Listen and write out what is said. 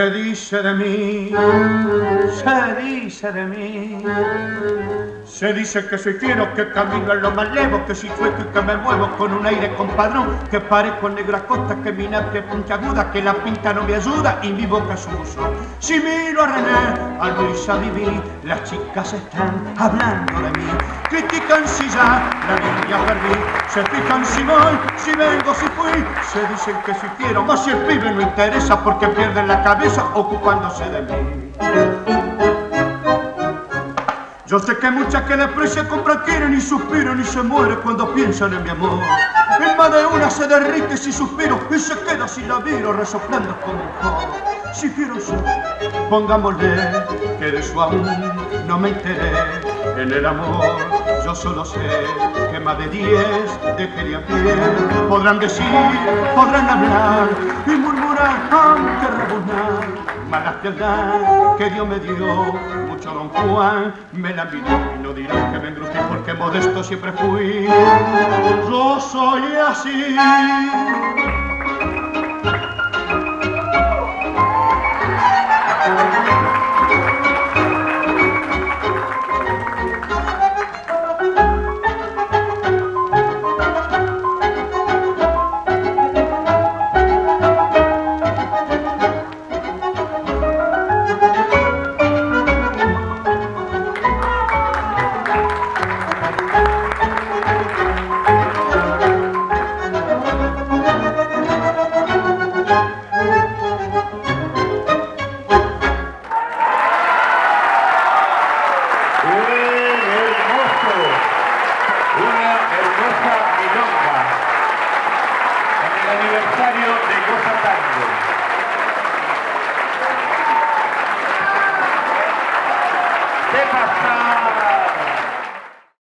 Se dice de mí, se dice de mí. Se dice que soy fiero, que camino en lo más levo, que sueco y que me muevo con un aire compadrón, que parezco negra costa, que mi nave puntiaguda, que la pinta no me ayuda y mi boca suso. Si miro a René, a Luisa Viví, las chicas están hablando de mí. Critican si ya la niña perdí, se fijan si voy, si vengo, si fui. Se dicen que si quiero, más si el pibe no interesa porque pierden la cabeza ocupándose de mí. Yo sé que muchas que desprecia compra quieren y suspiran y se muere cuando piensan en mi amor. En más de una se derrite si suspiro y se queda si la miro resoplando como un coro. Si quiero ser, pongámosle que de su aún no me enteré. En el amor yo solo sé que más de diez dejaría pie. Podrán decir, podrán hablar y murmurar, aunque rebuznar. Malas piedad que Dios me dio, mucho don Juan me la pidió y no dirán que me engrupí porque modesto siempre fui. Yo soy así. De pasar